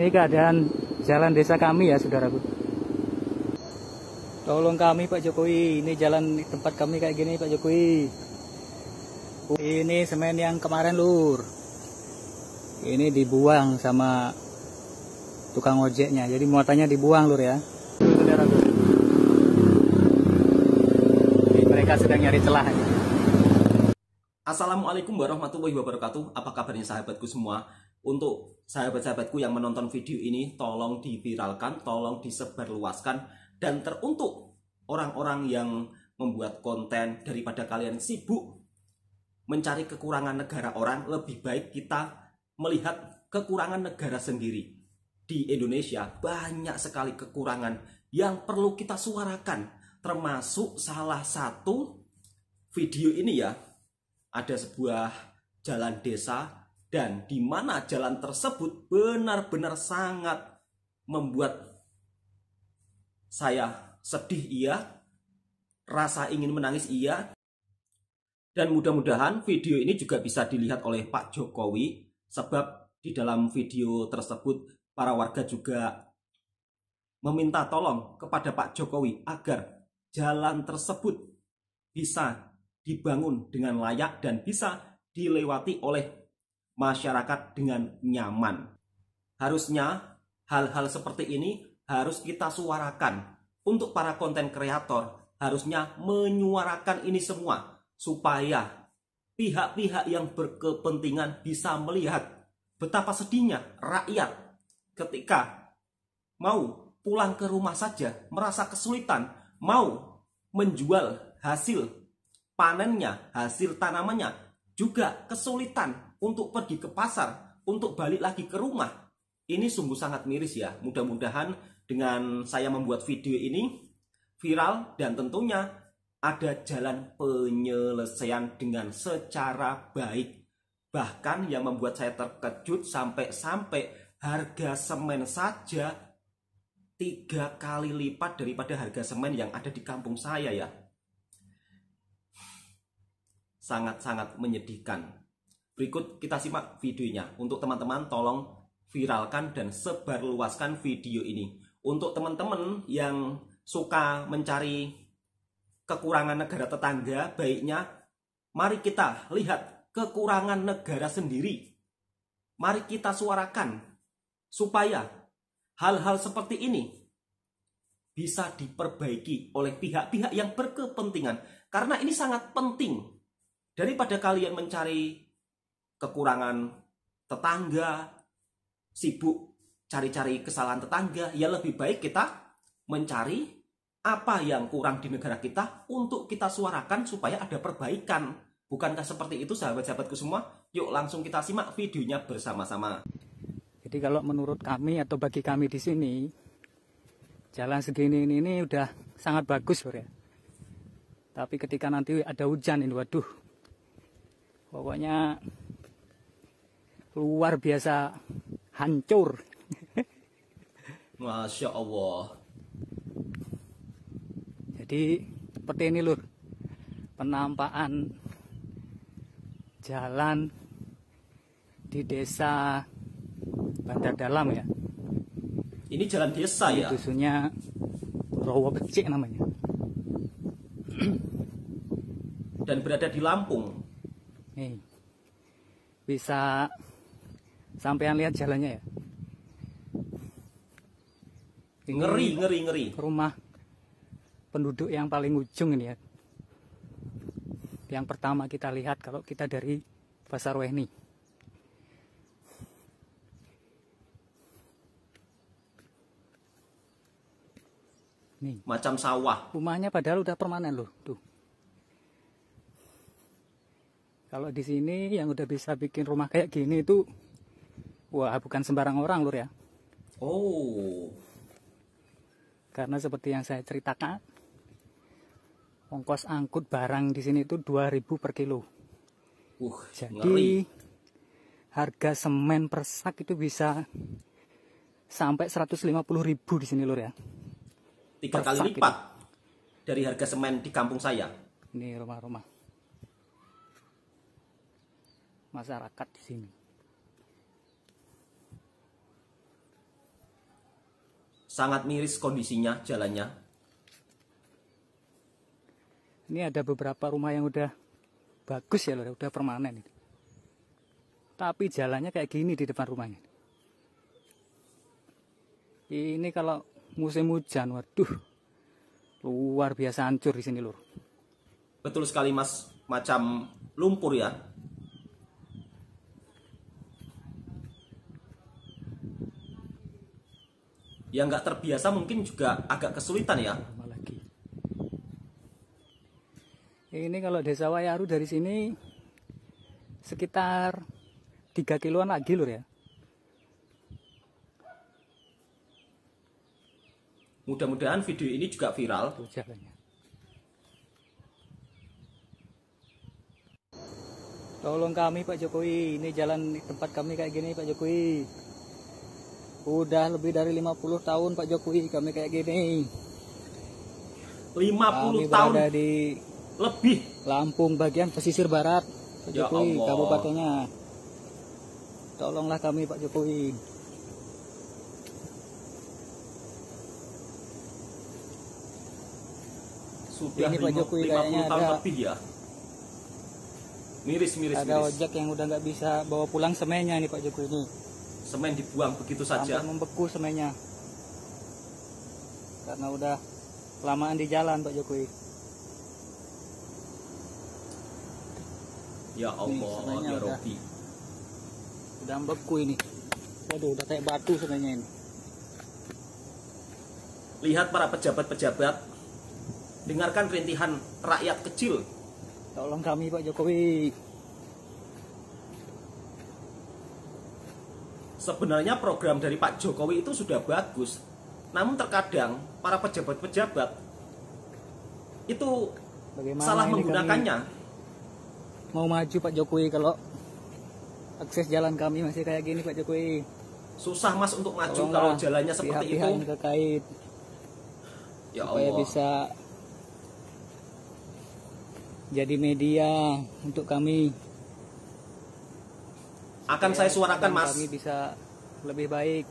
Ini keadaan jalan desa kami ya saudaraku. Tolong kami Pak Jokowi. Ini jalan tempat kami kayak gini Pak Jokowi. Ini semen yang kemarin lur. Ini dibuang sama tukang ojeknya. Jadi muatannya dibuang lur ya. Saudaraku. Mereka sedang nyari celah. Assalamualaikum warahmatullahi wabarakatuh. Apa kabarnya sahabatku semua? Untuk sahabat-sahabatku yang menonton video ini, tolong diviralkan, tolong disebarluaskan, dan teruntuk orang-orang yang membuat konten daripada kalian sibuk mencari kekurangan negara orang, lebih baik kita melihat kekurangan negara sendiri. Di Indonesia banyak sekali kekurangan yang perlu kita suarakan, termasuk salah satu video ini ya, ada sebuah jalan desa dan di mana jalan tersebut benar-benar sangat membuat saya sedih iya, rasa ingin menangis iya, dan mudah-mudahan video ini juga bisa dilihat oleh Pak Jokowi sebab di dalam video tersebut para warga juga meminta tolong kepada Pak Jokowi agar jalan tersebut bisa dibangun dengan layak dan bisa dilewati oleh masyarakat dengan nyaman. Harusnya hal-hal seperti ini harus kita suarakan. Untuk para konten kreator harusnya menyuarakan ini semua supaya pihak-pihak yang berkepentingan bisa melihat betapa sedihnya rakyat ketika mau pulang ke rumah saja merasa kesulitan mau menjual hasil panennya, hasil tanamannya juga kesulitan untuk pergi ke pasar, untuk balik lagi ke rumah. Ini sungguh sangat miris ya. Mudah-mudahan dengan saya membuat video ini viral dan tentunya ada jalan penyelesaian dengan secara baik. Bahkan yang membuat saya terkejut sampai-sampai harga semen saja tiga kali lipat daripada harga semen yang ada di kampung saya ya. Sangat-sangat menyedihkan. Berikut kita simak videonya. Untuk teman-teman tolong viralkan dan sebarluaskan video ini. Untuk teman-teman yang suka mencari kekurangan negara tetangga, baiknya mari kita lihat kekurangan negara sendiri. Mari kita suarakan supaya hal-hal seperti ini bisa diperbaiki oleh pihak-pihak yang berkepentingan karena ini sangat penting daripada kalian mencari kekurangan tetangga, sibuk cari-cari kesalahan tetangga, ya lebih baik kita mencari apa yang kurang di negara kita untuk kita suarakan supaya ada perbaikan. Bukankah seperti itu sahabat-sahabatku semua? Yuk langsung kita simak videonya bersama-sama. Jadi kalau menurut kami atau bagi kami di sini, jalan segini ini, ini udah sangat bagus ya. Tapi ketika nanti ada hujan ini, waduh, pokoknya luar biasa hancur. Masya Allah. Jadi seperti ini lur, penampakan jalan di desa Bandar Dalam ya. Ini jalan desa ya? Dusunnya Rowo Becik namanya. Dan berada di Lampung. Nih, bisa Sampean lihat jalannya ya. Ini ngeri, ngeri, ngeri. Rumah penduduk yang paling ujung ini ya. Yang pertama kita lihat kalau kita dari Pasar Wehni. Nih. Macam sawah. Rumahnya padahal udah permanen loh, tuh. Kalau di sini yang udah bisa bikin rumah kayak gini itu Wah, bukan sembarang orang, Lur ya. Oh. Karena seperti yang saya ceritakan, ongkos angkut barang di sini itu 2000 per kilo. Uh, Jadi ngeri. harga semen per sak itu bisa sampai 150 ribu di sini lur ya. Tiga kali lipat itu. dari harga semen di kampung saya. Ini rumah-rumah masyarakat di sini. Sangat miris kondisinya jalannya. Ini ada beberapa rumah yang udah bagus ya loh, udah permanen. Tapi jalannya kayak gini di depan rumahnya. Ini kalau musim hujan, waduh, luar biasa hancur di sini lur. Betul sekali Mas, macam lumpur ya. Yang nggak terbiasa mungkin juga agak kesulitan ya. Rumah lagi. Ini kalau desa Wayaru dari sini sekitar 3 kiloan lagi lur ya. Mudah-mudahan video ini juga viral. Jalannya. Tolong kami Pak Jokowi, ini jalan tempat kami kayak gini Pak Jokowi. Udah lebih dari 50 tahun Pak Jokowi kami kayak gini. 50 Kami tahun berada di lebih. Lampung bagian pesisir barat Pak Ya Jokowi Allah. kabupatennya. Tolonglah kami Pak Jokowi. Sudah Ini Pak 50 Jokowi kayaknya tahun ada- lebih ya. Miris, miris, Ada miris. ojek yang udah nggak bisa bawa pulang semennya nih Pak Jokowi ini. Semen dibuang begitu saja. Sampai membeku semennya. Karena udah lamaan di jalan Pak Jokowi. Ya Allah, semennya ya udah. Robbi. Udah membeku ini. Waduh, udah kayak batu semennya ini. Lihat para pejabat-pejabat, dengarkan rintihan rakyat kecil. Tolong kami Pak Jokowi. Sebenarnya program dari Pak Jokowi itu sudah bagus. Namun terkadang para pejabat-pejabat itu Bagaimana salah menggunakannya. mau maju Pak Jokowi kalau akses jalan kami masih kayak gini Pak Jokowi. Susah Mas untuk maju Tolonglah kalau jalannya seperti itu. terkait Ya supaya Allah. bisa jadi media untuk kami Akan saya suarakan Mas. kami bisa lebih baik.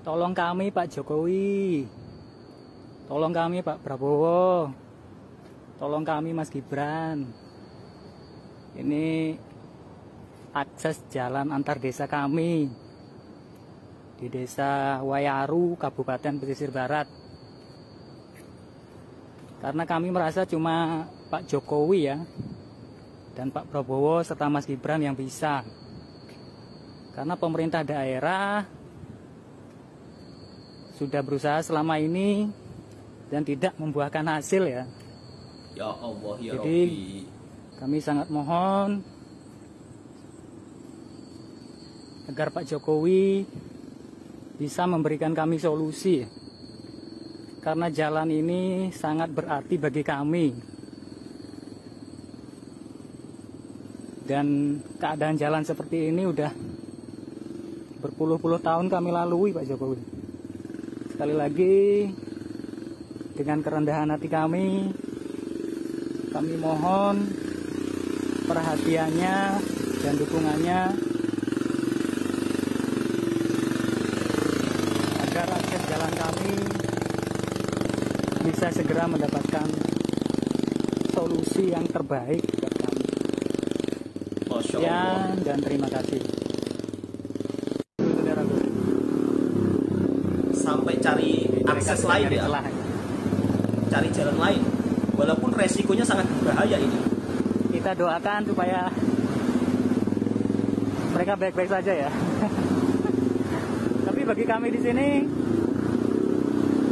Tolong kami Pak Jokowi. Tolong kami Pak Prabowo. Tolong kami Mas Gibran. Ini akses jalan antar desa kami di desa Wayaru Kabupaten Pesisir Barat karena kami merasa cuma Pak Jokowi ya dan Pak Prabowo serta Mas Gibran yang bisa. Karena pemerintah daerah sudah berusaha selama ini dan tidak membuahkan hasil ya. Ya Allah, ya Jadi, Robbi. kami sangat mohon agar Pak Jokowi bisa memberikan kami solusi karena jalan ini sangat berarti bagi kami. Dan keadaan jalan seperti ini udah berpuluh-puluh tahun kami lalui Pak Jokowi. Sekali lagi dengan kerendahan hati kami kami mohon perhatiannya dan dukungannya agar akses jalan kami bisa segera mendapatkan solusi yang terbaik buat kami. Masya Ya, dan terima kasih. Sampai cari akses lain ya. Cari jalan lain. Walaupun resikonya sangat berbahaya ini. Kita doakan supaya mereka baik-baik saja ya. Tapi bagi kami di sini,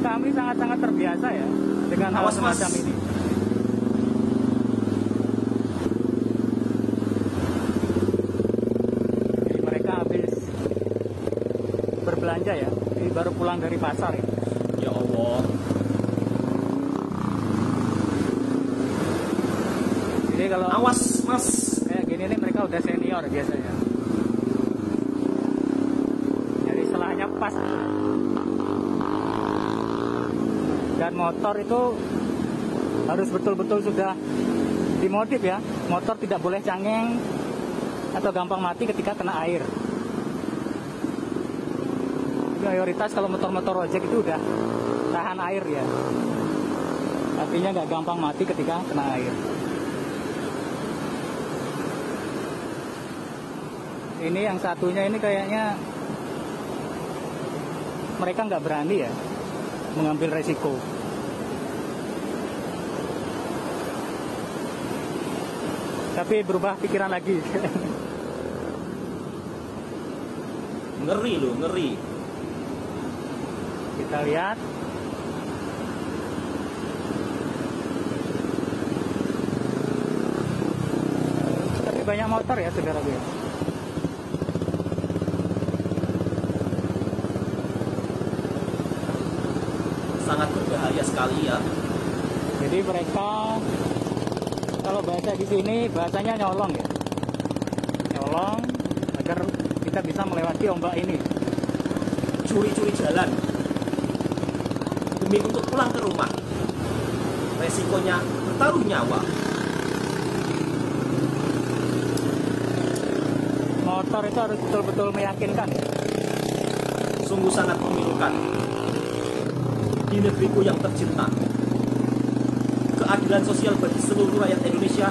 kami sangat-sangat terbiasa ya dengan hal Awas, Mas. semacam ini. Jadi mereka habis berbelanja ya, ini baru pulang dari pasar ya. Ya Allah. Jadi kalau Awas, Mas. kayak gini nih mereka udah senior biasanya. Jadi selahnya pas. Dan motor itu harus betul-betul sudah dimodif ya. motor tidak boleh cangeng atau gampang mati ketika kena air. Mayoritas kalau motor-motor ojek itu udah tahan air ya. Artinya nggak gampang mati ketika kena air. Ini yang satunya ini kayaknya mereka nggak berani ya mengambil resiko. Tapi berubah pikiran lagi. Ngeri loh, ngeri. Kita lihat. Tapi banyak motor ya saudara gue. Sangat berbahaya sekali ya. Jadi mereka kalau bahasa di sini bahasanya nyolong ya. Nyolong agar kita bisa melewati ombak ini. Curi-curi jalan. Demi untuk pulang ke rumah. Resikonya bertaruh nyawa. Motor itu harus betul-betul meyakinkan. ya. Sungguh sangat memilukan. Di negeriku yang tercinta. Keadilan sosial bagi seluruh rakyat Indonesia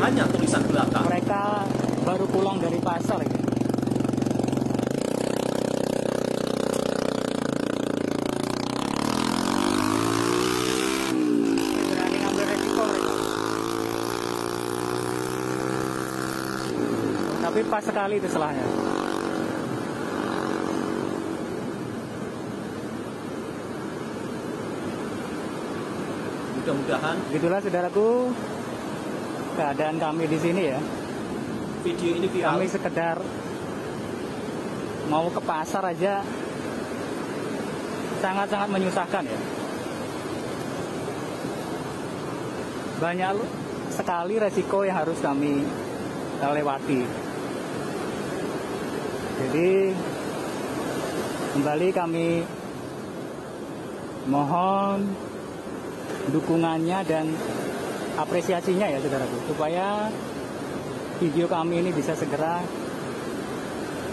hanya tulisan belaka. Mereka baru pulang dari pasar ya. Tapi pas sekali itu selahnya. Mudah-mudahan Begitulah saudaraku keadaan kami di sini ya. video ini viral. Kami sekedar mau ke pasar aja sangat-sangat menyusahkan ya. Banyak sekali resiko yang harus kami lewati. Jadi kembali kami mohon dukungannya dan apresiasinya ya saudaraku supaya video kami ini bisa segera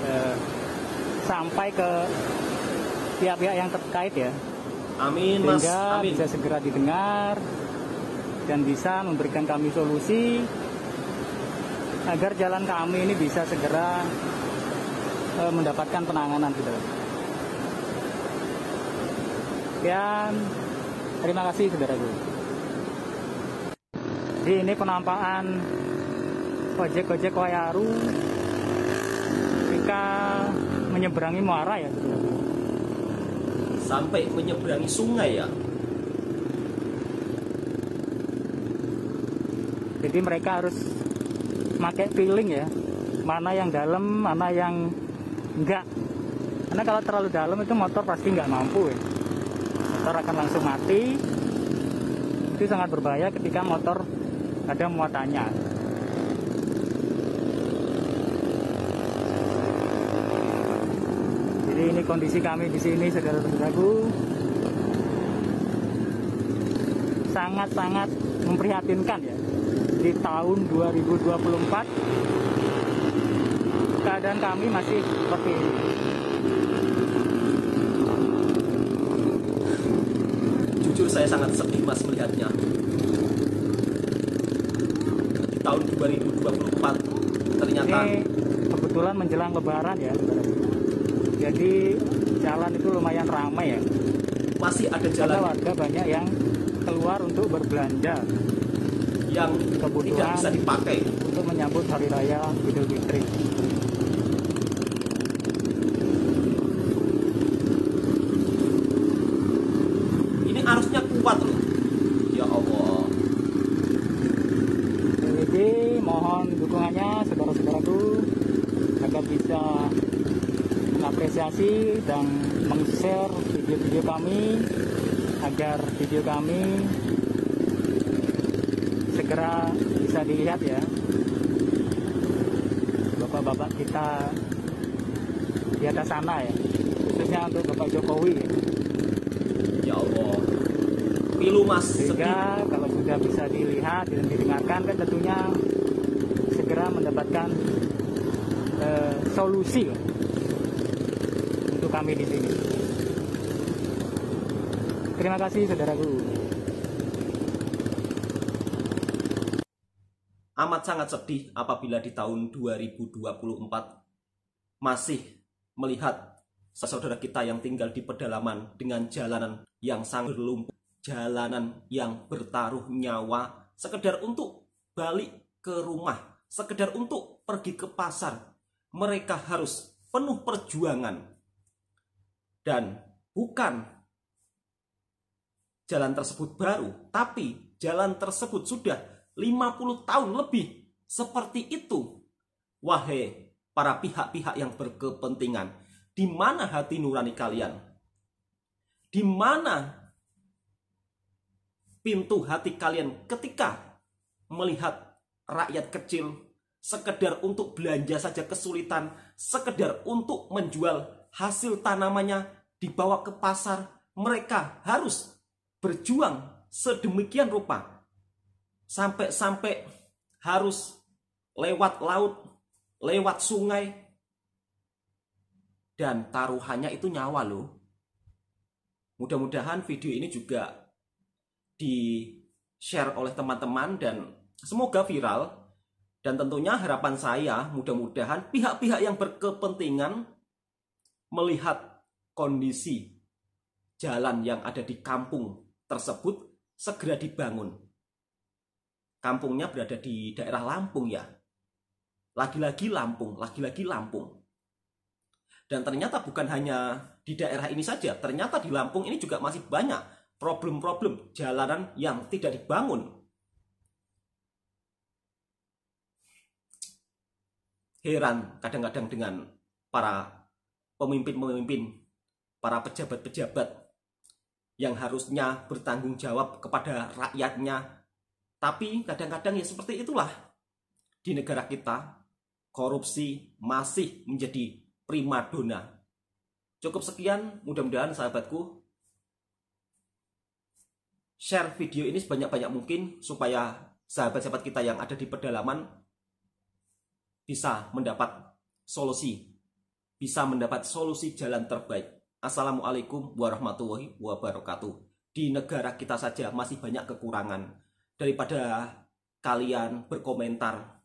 eh, sampai ke pihak-pihak yang terkait ya Amin, Mas. sehingga Amin. bisa segera didengar dan bisa memberikan kami solusi agar jalan kami ini bisa segera eh, mendapatkan penanganan saudara. Sekian, terima kasih saudaraku. Jadi ini penampakan ojek-ojek Wayaru ketika menyeberangi muara ya saudaraku. Sampai menyeberangi sungai ya. Jadi mereka harus pakai feeling ya, mana yang dalam, mana yang enggak. Karena kalau terlalu dalam itu motor pasti nggak mampu ya. Motor akan langsung mati. Itu sangat berbahaya ketika motor ada muatannya. Jadi ini kondisi kami di sini saudara-saudaraku. Sangat-sangat memprihatinkan ya di tahun 2024 keadaan kami masih seperti ini. Saya sangat sedih Mas melihatnya. Di tahun 2024 ternyata Ini kebetulan menjelang lebaran ya. Jadi jalan itu lumayan ramai ya. masih ada Karena jalan warga banyak yang keluar untuk berbelanja yang Kebutuhan. tidak bisa dipakai. untuk menyambut hari raya Idul Fitri. Ini arusnya kuat loh. Ya Allah. BWD mohon dukungannya saudara-saudaraku agar bisa mengapresiasi dan meng-share video-video kami agar video kami segera bisa dilihat ya. Bapak-bapak kita di atas sana ya khususnya untuk Bapak Jokowi Ya. Allah. pilu mas. Sehingga kalau sudah bisa dilihat dan didengarkan kan tentunya segera mendapatkan eh, solusi kami di sini. Terima kasih saudaraku. amat sangat sedih apabila di tahun 2024 masih melihat saudara kita yang tinggal di pedalaman dengan jalanan yang sangat berlumpur, jalanan yang bertaruh nyawa, sekedar untuk balik ke rumah, sekedar untuk pergi ke pasar. Mereka harus penuh perjuangan. Dan bukan jalan tersebut baru, tapi jalan tersebut sudah 50 tahun lebih seperti itu. Wahai para pihak-pihak yang berkepentingan, di mana hati nurani kalian? Di mana pintu hati kalian ketika melihat rakyat kecil sekedar untuk belanja saja kesulitan, sekedar untuk menjual hasil tanamannya dibawa ke pasar, mereka harus berjuang sedemikian rupa sampai-sampai harus lewat laut, lewat sungai, dan taruhannya itu nyawa loh. Mudah-mudahan video ini juga di share oleh teman-teman dan semoga viral. Dan tentunya harapan saya mudah-mudahan pihak-pihak yang berkepentingan melihat kondisi jalan yang ada di kampung tersebut segera dibangun kampungnya berada di daerah Lampung ya. Lagi-lagi Lampung, lagi-lagi Lampung. Dan ternyata bukan hanya di daerah ini saja, ternyata di Lampung ini juga masih banyak problem-problem jalanan yang tidak dibangun. Heran kadang-kadang dengan para pemimpin-pemimpin, para pejabat-pejabat yang harusnya bertanggung jawab kepada rakyatnya, tapi kadang-kadang ya seperti itulah. Di negara kita korupsi masih menjadi primadona. Cukup sekian, mudah-mudahan sahabatku. Share video ini sebanyak-banyak mungkin supaya sahabat-sahabat kita yang ada di pedalaman bisa mendapat solusi, bisa mendapat solusi jalan terbaik. Assalamualaikum warahmatullahi wabarakatuh. Di negara kita saja masih banyak kekurangan daripada kalian berkomentar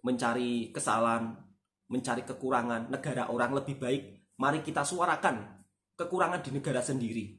mencari kesalahan, mencari kekurangan negara orang lebih baik, mari kita suarakan kekurangan di negara sendiri.